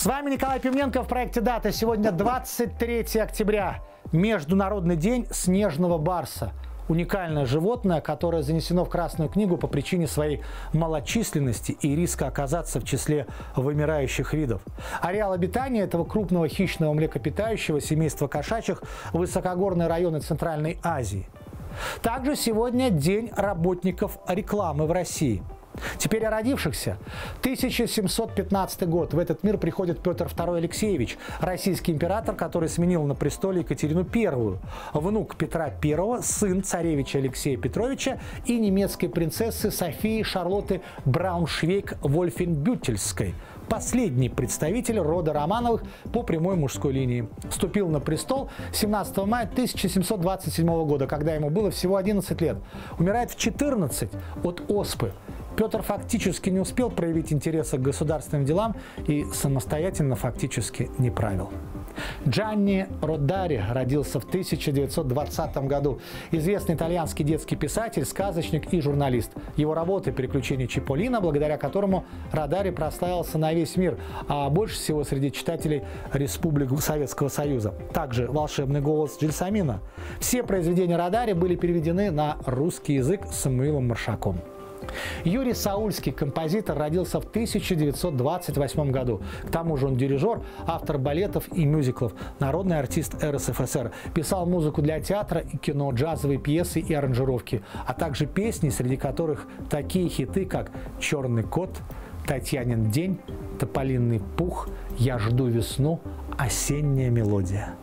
С вами Николай Пименко в проекте «Дата». Сегодня 23 октября. Международный день снежного барса. Уникальное животное, которое занесено в Красную книгу по причине своей малочисленности и риска оказаться в числе вымирающих видов. Ареал обитания этого крупного хищного млекопитающего семейства кошачьих – высокогорные районы Центральной Азии. Также сегодня День работников рекламы в России – Теперь о родившихся. 1715 год. В этот мир приходит Петр II Алексеевич, российский император, который сменил на престоле Екатерину I, внук Петра I, сын царевича Алексея Петровича и немецкой принцессы Софии Шарлотты Брауншвейг-Вольфенбютельской, последний представитель рода Романовых по прямой мужской линии. Вступил на престол 17 мая 1727 года, когда ему было всего 11 лет. Умирает в 14 от оспы. Петр фактически не успел проявить интереса к государственным делам и самостоятельно фактически не правил. Джанни Родари родился в 1920 году. Известный итальянский детский писатель, сказочник и журналист. Его работы «Приключения Чиполлино», благодаря которому Родари прославился на весь мир, а больше всего среди читателей Республик Советского Союза. Также «Волшебный голос Джельсамина». Все произведения Родари были переведены на русский язык Самуилом Маршаком. Юрий Саульский, композитор, родился в 1928 году. К тому же он дирижер, автор балетов и мюзиклов, народный артист РСФСР. Писал музыку для театра и кино, джазовые пьесы и аранжировки, а также песни, среди которых такие хиты, как «Черный кот», «Татьянин день», «Тополинный пух», «Я жду весну», «Осенняя мелодия».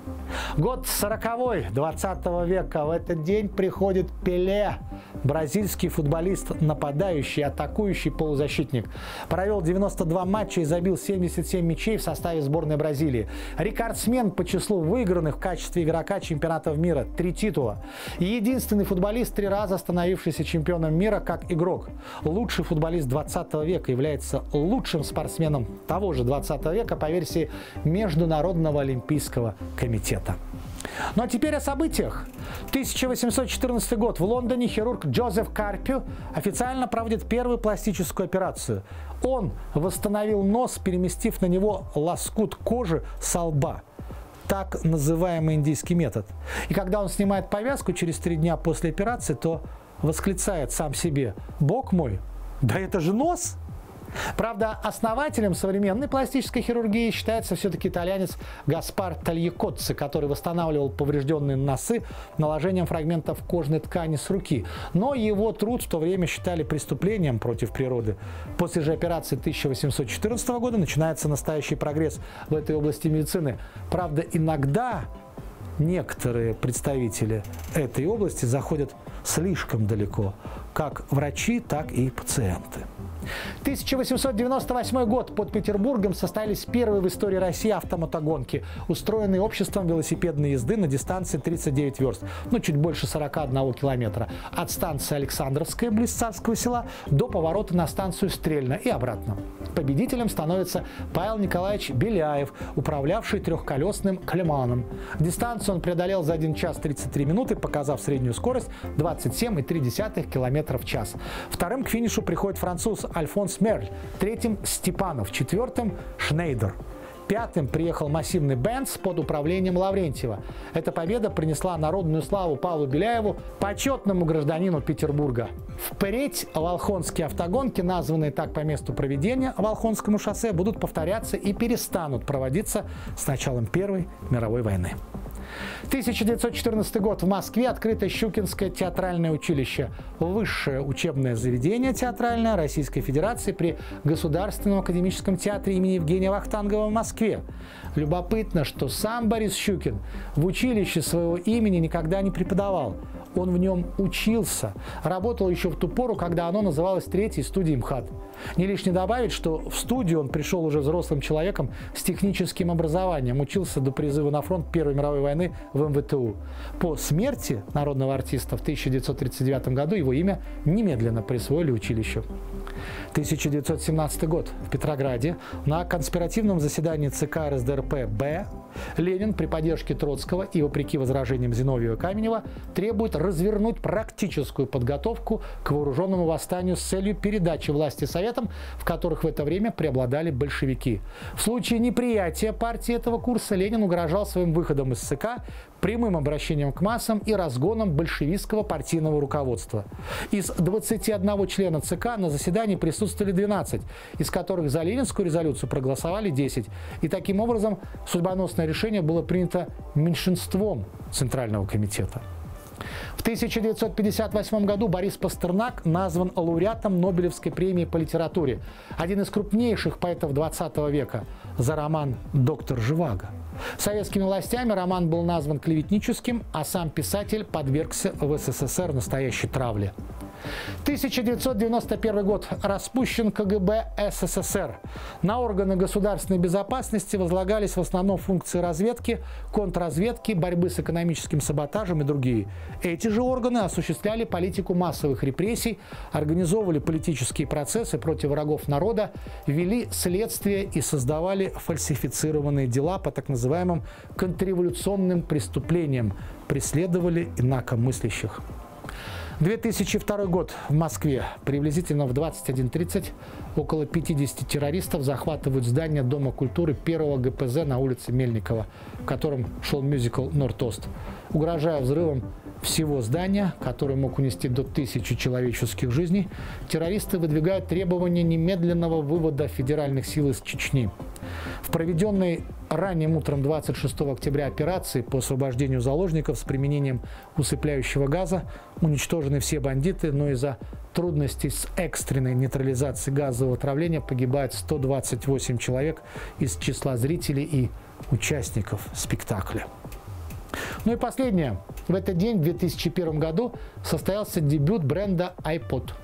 Год сороковой 20 века. В этот день приходит Пеле, бразильский футболист, нападающий, атакующий полузащитник. Провел 92 матча и забил 77 мячей в составе сборной Бразилии. Рекордсмен по числу выигранных в качестве игрока чемпионатов мира. Три титула. единственный футболист, три раза становившийся чемпионом мира как игрок. Лучший футболист 20 века является лучшим спортсменом того же 20 века по версии Международного олимпийского комитета. Ну а теперь о событиях. 1814 год. В Лондоне хирург Джозеф Карпио официально проводит первую пластическую операцию. Он восстановил нос, переместив на него лоскут кожи со лба так называемый индийский метод. И когда он снимает повязку через три дня после операции, то восклицает сам себе «Бог мой, да это же нос!» Правда, основателем современной пластической хирургии считается все-таки итальянец Гаспар Тальякоцци, который восстанавливал поврежденные носы наложением фрагментов кожной ткани с руки. Но его труд в то время считали преступлением против природы. После же операции 1814 года начинается настоящий прогресс в этой области медицины. Правда, иногда некоторые представители этой области заходят слишком далеко, как врачи, так и пациенты. 1898 год. Под Петербургом состоялись первые в истории России автомотогонки, устроенные обществом велосипедной езды на дистанции 39 верст, ну, чуть больше 41 километра. От станции Александровская, близ Царского села, до поворота на станцию Стрельна и обратно. Победителем становится Павел Николаевич Беляев, управлявший трехколесным клеманом. Дистанцию он преодолел за 1 час 33 минуты, показав среднюю скорость 27,3 км в час. Вторым к финишу приходит француз Альфонс Мерль, третьим – Степанов, четвертым – Шнейдер. Пятым приехал массивный Бенц под управлением Лаврентьева. Эта победа принесла народную славу Павлу Беляеву, почетному гражданину Петербурга. Впредь волхонские автогонки, названные так по месту проведения Волхонскому шоссе, будут повторяться и перестанут проводиться с началом Первой мировой войны. 1914 год. В Москве открыто Щукинское театральное училище. Высшее учебное заведение театральное Российской Федерации при Государственном академическом театре имени Евгения Вахтангова в Москве. Любопытно, что сам Борис Щукин в училище своего имени никогда не преподавал он в нем учился, работал еще в ту пору, когда оно называлось третьей студией МХАТ. Не лишне добавить, что в студию он пришел уже взрослым человеком с техническим образованием, учился до призыва на фронт Первой мировой войны в МВТУ. По смерти народного артиста в 1939 году его имя немедленно присвоили училищу. 1917 год. В Петрограде на конспиративном заседании ЦК РСДРП «Б» Ленин при поддержке Троцкого и вопреки возражениям Зиновьева Каменева требует развернуть практическую подготовку к вооруженному восстанию с целью передачи власти Советам, в которых в это время преобладали большевики. В случае неприятия партии этого курса Ленин угрожал своим выходом из ЦК, прямым обращением к массам и разгоном большевистского партийного руководства. Из 21 члена ЦК на заседании присутствовали 12, из которых за ленинскую резолюцию проголосовали 10. И таким образом судьбоносное решение было принято меньшинством Центрального комитета. В 1958 году Борис Пастернак назван лауреатом Нобелевской премии по литературе. Один из крупнейших поэтов 20 века за роман «Доктор Живаго». Советскими властями роман был назван клеветническим, а сам писатель подвергся в СССР настоящей травле. 1991 год. Распущен КГБ СССР. На органы государственной безопасности возлагались в основном функции разведки, контрразведки, борьбы с экономическим саботажем и другие. Эти же органы осуществляли политику массовых репрессий, организовывали политические процессы против врагов народа, вели следствие и создавали фальсифицированные дела по так называемым контрреволюционным преступлениям, преследовали инакомыслящих. 2002 год в Москве. Приблизительно в 21.30 около 50 террористов захватывают здание Дома культуры первого ГПЗ на улице Мельникова, в котором шел мюзикл «Нортост». Угрожая взрывом всего здания, который мог унести до тысячи человеческих жизней, террористы выдвигают требование немедленного вывода федеральных сил из Чечни. В проведенной ранним утром 26 октября операции по освобождению заложников с применением усыпляющего газа уничтожены все бандиты, но из-за трудностей с экстренной нейтрализацией газового отравления погибает 128 человек из числа зрителей и участников спектакля. Ну и последнее. В этот день, в 2001 году, состоялся дебют бренда iPod –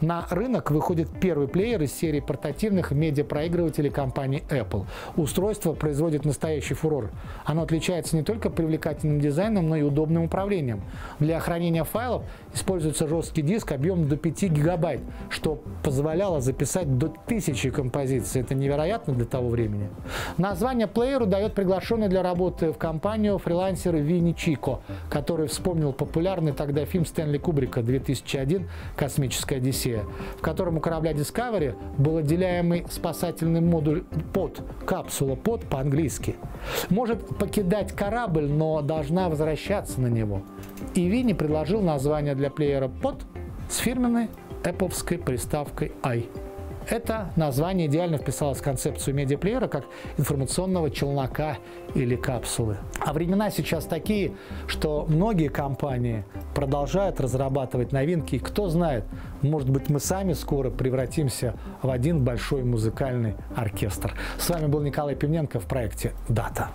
на рынок выходит первый плеер из серии портативных медиапроигрывателей компании Apple. Устройство производит настоящий фурор. Оно отличается не только привлекательным дизайном, но и удобным управлением. Для хранения файлов используется жесткий диск объемом до 5 гигабайт, что позволяло записать до 1000 композиций. Это невероятно для того времени. Название плееру дает приглашенный для работы в компанию фрилансер Винни Чико, который вспомнил популярный тогда фильм Стэнли Кубрика 2001 «Космическая Одиссея», в котором у корабля Discovery был отделяемый спасательный модуль под, капсула под по-английски. Может покидать корабль, но должна возвращаться на него. И Винни предложил название для плеера под с фирменной эповской приставкой i. Это название идеально вписалось в концепцию медиаплеера как информационного челнока или капсулы. А времена сейчас такие, что многие компании продолжают разрабатывать новинки. И кто знает, может быть, мы сами скоро превратимся в один большой музыкальный оркестр. С вами был Николай Пивненко в проекте «Дата».